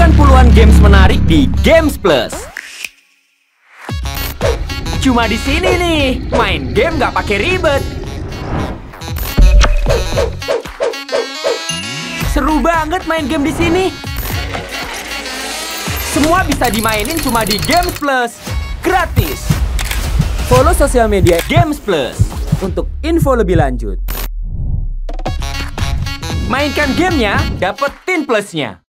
Temukan puluhan games menarik di Games Plus. Cuma di sini nih, main game nggak pakai ribet. Seru banget main game di sini. Semua bisa dimainin cuma di Games Plus. Gratis. Follow sosial media Games Plus untuk info lebih lanjut. Mainkan gamenya, dapetin plusnya.